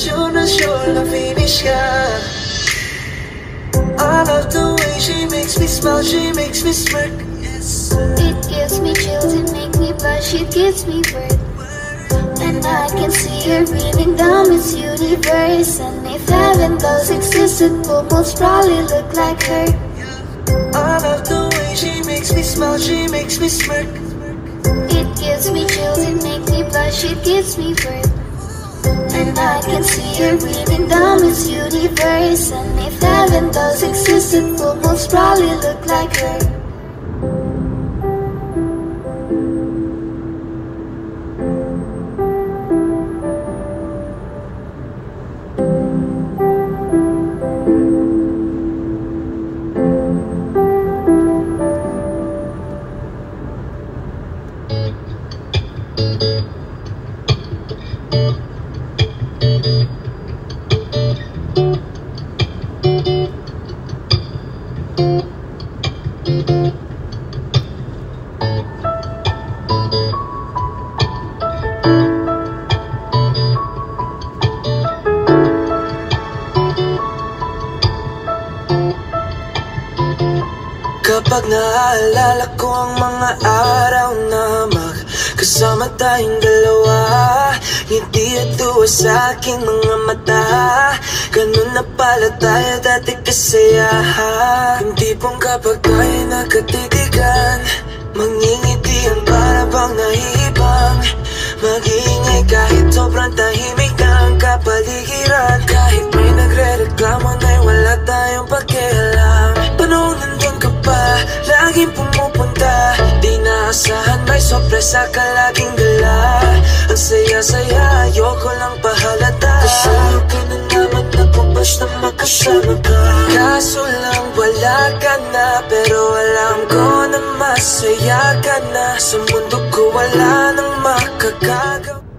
pa niya Sure na sure na finish ka I love the way she makes me smile She makes me smirk. Yes. It gives me chills, it makes me blush, it gives me worth And I can see her breathing down this universe. And if heaven does exist, it will most probably look like her. I love the way she makes me smile She makes me smirk. It gives me chills, it makes me blush, it gives me worth And I can see her breathing down this universe. And if heaven does exist, it will most probably look like her Kapag naaalala ko ang mga araw na magkasama tayong dalawa Ngiti at tuwa sa aking mga mata. Ganun na pala tayo dati kasaya Yung tipong kapag tayo nagkatitigan Mangingitian para bang nahihibang Mag-iingay kahit sobrang tahimik laging pumupunta Di naasahan may sorpresa ka laging dala. Ang saya-saya, ayoko lang pahalata. Kasi ka na naman ako basta makasama ka. Kaso lang wala ka na Pero alam ko na masaya ka na. Sa mundo ko wala nang makakagawa